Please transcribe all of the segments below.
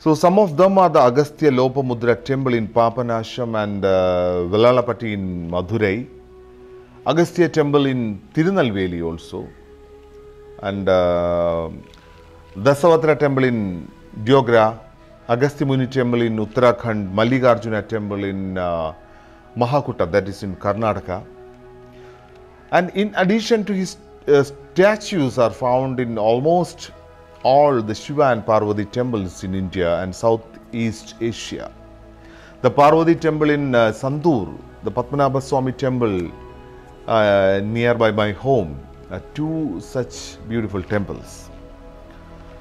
So some of them are the Agastya Lopamudra temple in Papanasham and uh, in Madurai, Agastya temple in Tirunelveli also, and uh, Dasavatra temple in Diogra, Agastya Muni temple in Uttarakhand, Mallikarjuna temple in uh, Mahakuta, that is in Karnataka. And in addition to his uh, statues are found in almost all the Shiva and Parvati temples in India and Southeast Asia. The Parvati temple in uh, Sandur, the Padmanabha Swami temple uh, nearby my home, are two such beautiful temples.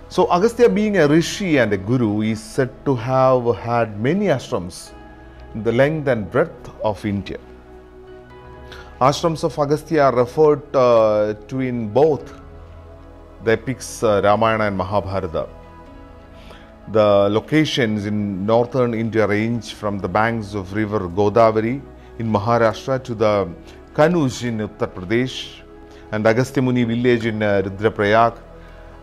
So Agastya being a rishi and a guru is said to have had many ashrams in the length and breadth of India. Ashrams of Agastya are referred uh, to in both the epics uh, Ramayana and Mahabharata. The locations in northern India range from the banks of river Godavari in Maharashtra to the Kannauj in Uttar Pradesh and Agastya Muni village in uh, Rudraprayag.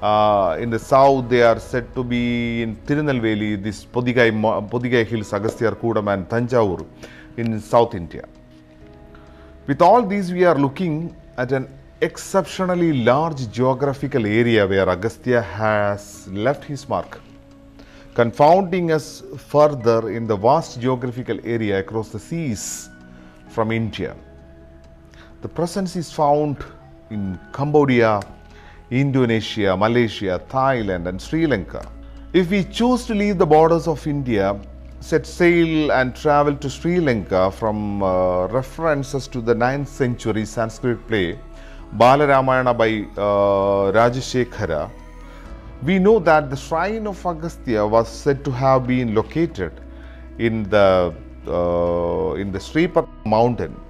Uh, in the south, they are said to be in Tirunelveli, this Podigai, Podigai Hills, Agastya Kudam and Tanjavur in South India. With all these, we are looking at an exceptionally large geographical area where Agastya has left his mark, confounding us further in the vast geographical area across the seas from India. The presence is found in Cambodia, Indonesia, Malaysia, Thailand, and Sri Lanka. If we choose to leave the borders of India, set sail and travel to Sri Lanka from uh, references to the 9th century Sanskrit play Balaramayana by uh, Rajashekhara, we know that the shrine of Agastya was said to have been located in the uh, in the Sripat mountain.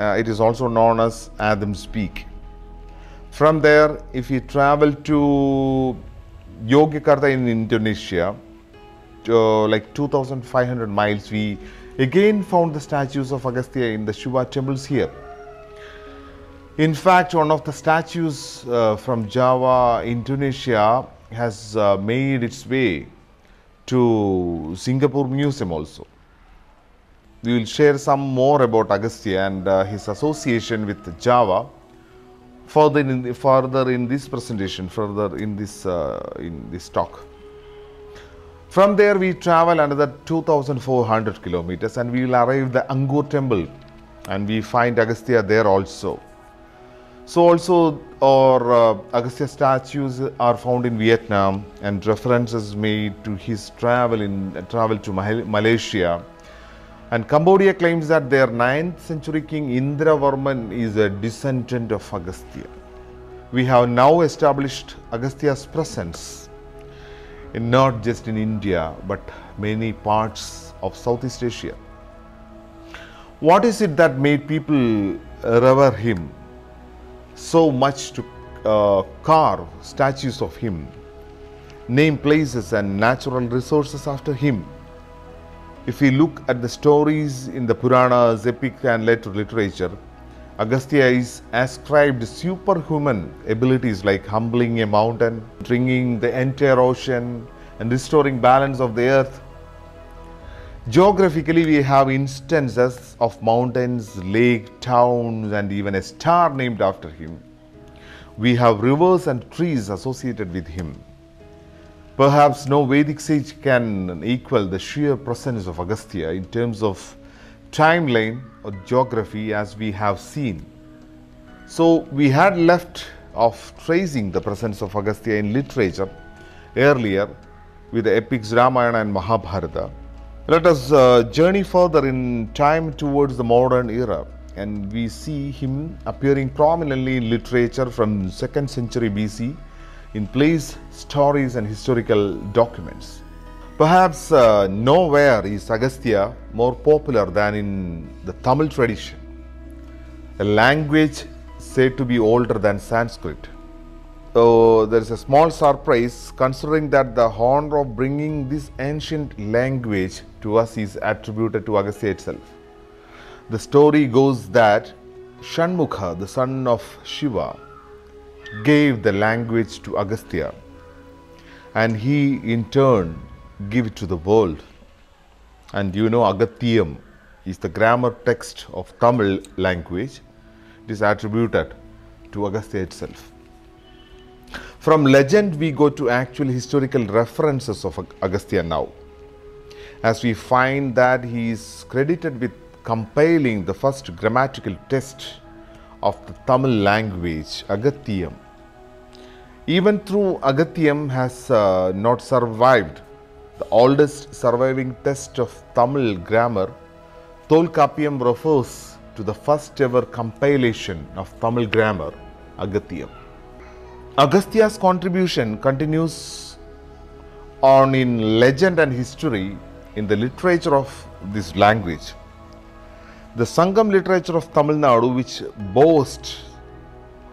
Uh, it is also known as Adam's Peak. From there, if you travel to Yogyakarta in Indonesia, uh, like 2500 miles, we again found the statues of Agastya in the Shiva temples here. In fact, one of the statues uh, from Java, Indonesia, has uh, made its way to Singapore Museum also. We will share some more about Agastya and uh, his association with Java further in, further in this presentation, further in this, uh, in this talk. From there, we travel another 2400 kilometers and we will arrive the Angkor temple and we find Agastya there also. So also our uh, Agastya statues are found in Vietnam and references made to his travel in travel to Mal- Malaysia. And Cambodia claims that their 9th century king Indra Varman is a descendant of Agastya. We have now established Agastya's presence in not just in India but many parts of Southeast Asia. What is it that made people revere him so much to uh, carve statues of him, name places and natural resources after him? If we look at the stories in the Puranas, epic and later literature, Agastya is ascribed superhuman abilities like humbling a mountain, drinking the entire ocean, and restoring balance of the earth. Geographically, we have instances of mountains, lake, towns, and even a star named after him. We have rivers and trees associated with him. Perhaps no Vedic sage can equal the sheer presence of Agastya in terms of timeline or geography as we have seen. So, we had left off tracing the presence of Agastya in literature earlier with the epics Ramayana and Mahabharata. Let us uh, journey further in time towards the modern era and we see him appearing prominently in literature from 2nd century BC in plays, stories and historical documents. Perhaps uh, nowhere is Agastya more popular than in the Tamil tradition, a language said to be older than Sanskrit. So there is a small surprise considering that the honor of bringing this ancient language to us is attributed to Agastya itself. The story goes that Shanmukha, the son of Shiva, gave the language to Agastya. and he in turn gave it to the world. And you know, Agathiyam is the grammar text of Tamil language. It is attributed to Agastya itself. From legend, we go to actual historical references of Agastya now. As we find that he is credited with compiling the first grammatical test of the Tamil language, Agathiyam. Even through Agathiyam has uh, not survived the oldest surviving test of Tamil grammar, Tolkappiyam refers to the first ever compilation of Tamil grammar, Agathiyam. Agastya's contribution continues on in legend and history in the literature of this language. The Sangam literature of Tamil Nadu, which boasts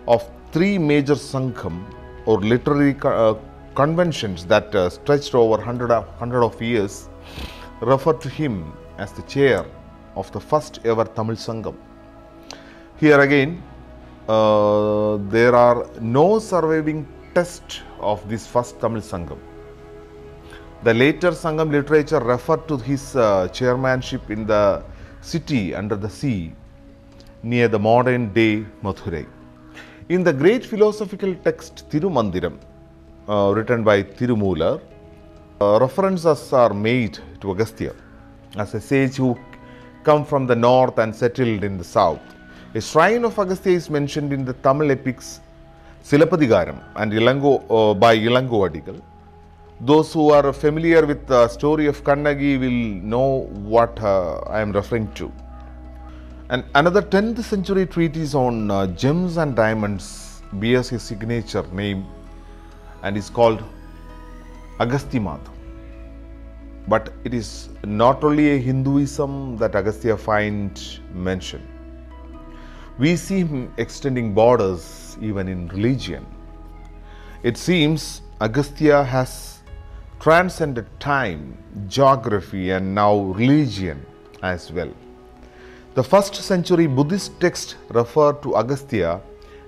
of three major Sangam or literary uh, conventions that uh, stretched over 100 of, 100 of years, refer to him as the chair of the first ever Tamil Sangam. Here again, uh, there are no surviving text of this first Tamil Sangam. The later Sangam literature referred to his uh, chairmanship in the city under the sea near the modern day Madurai. In the great philosophical text Tirumandiram, uh, written by Tirumular, uh, references are made to Agastya as a sage who come from the north and settled in the south. A shrine of Agastya is mentioned in the Tamil epics Silapadigaram and Ilango, uh, by Ilango Adigal. Those who are familiar with the story of Kannagi will know what uh, I am referring to. And another 10th century treatise on uh, gems and diamonds bears his signature name and is called Agasthimath. But it is not only a Hinduism that Agastya finds mentioned. We see him extending borders even in religion. It seems Agastya has transcended time, geography, and now religion as well. The first century Buddhist text refer to Agastya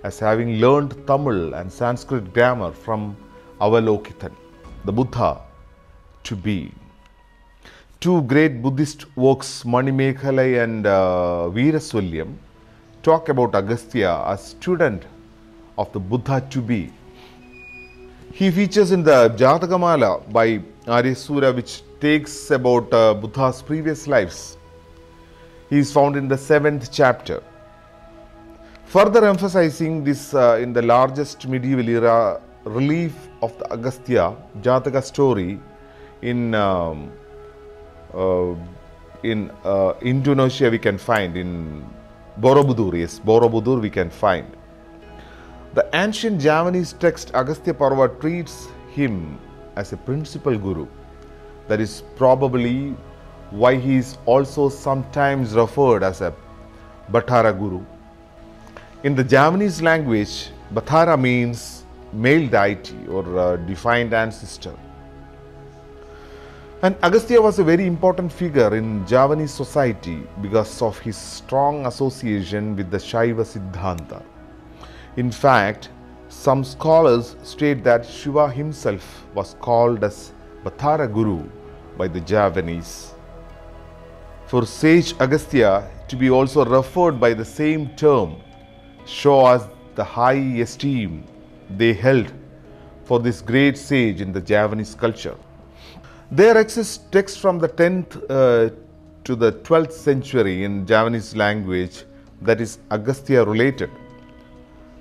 as having learned Tamil and Sanskrit grammar from Avalokithan, the Buddha to be. Two great Buddhist works, Manimekhalai and uh, Veerasoliyam, talk about Agastya as student of the Buddha to be. He features in the Jatakamala by Aryasura, which takes about uh, Buddha's previous lives. He is found in the seventh chapter. Further emphasizing this uh, in the largest medieval era relief of the Agastya Jataka story in um, uh, in uh, Indonesia we can find in Borobudur, yes, Borobudur we can find. The ancient Javanese text Agastya Parva treats him as a principal guru. That is probably why he is also sometimes referred as a Bhattara Guru. In the Javanese language, Bhattara means male deity or uh, defined ancestor. And Agastya was a very important figure in Javanese society because of his strong association with the Shaiva Siddhanta. In fact, some scholars state that Shiva himself was called as Bhattara Guru by the Javanese. For sage Agastya to be also referred by the same term shows the high esteem they held for this great sage in the Javanese culture. There exists texts from the 10th uh, to the 12th century in Javanese language that is Agastya related.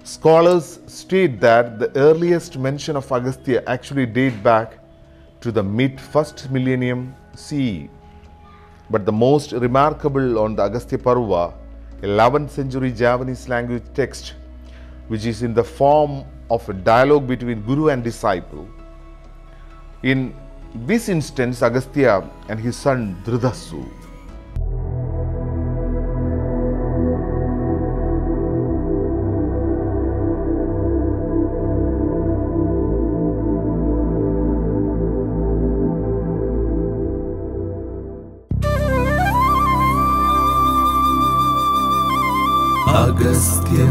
Scholars state that the earliest mention of Agastya actually date back to the mid first millennium CE. But the most remarkable on the Agastya Parva, 11th century Javanese language text, which is in the form of a dialogue between guru and disciple. In this instance, Agastya and his son Dridhasyu Agastya